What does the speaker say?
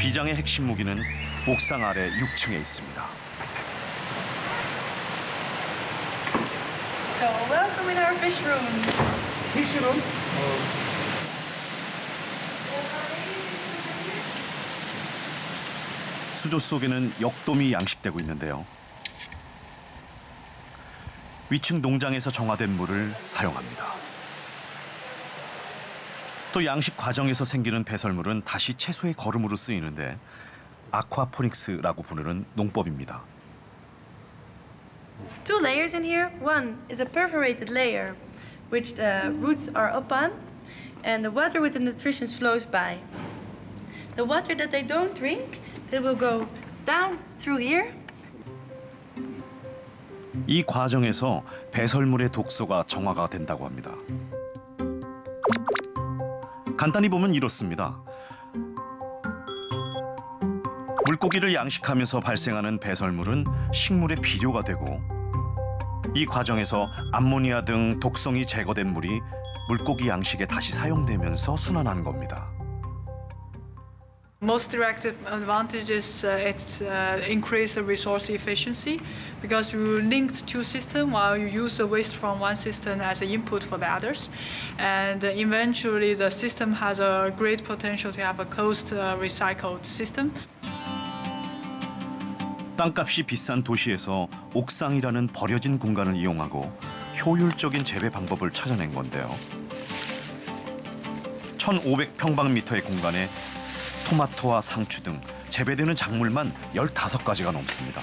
비장의 핵심 무기는 옥상 아래 6층에 있습니다. So welcome in our fish room. 수조 속에는 역돔이 양식되고 있는데요. 위층 농장에서 정화된 물을 사용합니다. 또 양식 과정에서 생기는 배설물은 다시 채소의 거름으로 쓰이는데 아쿠아포닉스라고 부르는 농법입니다. Two layers in here. One is a perforated layer, which the roots are up on, and the water with the nutrition flows by. The water that they don't drink, they will go down through here 이 과정에서 배설물의 독소가 정화가 된다고 합니다. 간단히 보면 이렇습니다. 물고기를 양식하면서 발생하는 배설물은 식물의 비료가 되고 이 과정에서 암모니아 등 독성이 제거된 물이 물고기 양식에 다시 사용되면서 순환한 겁니다. Most direct advantage is uh, it uh, increase the resource efficiency because you linked two systems while you use the waste from one system as an input for the others, and uh, eventually the system has a great potential to have a closed uh, recycled system. 땅값이 비싼 도시에서 옥상이라는 버려진 공간을 이용하고 효율적인 재배 방법을 찾아낸 건데요. 1,500평방미터의 공간에 토마토와 상추 등 재배되는 작물만 15가지가 넘습니다.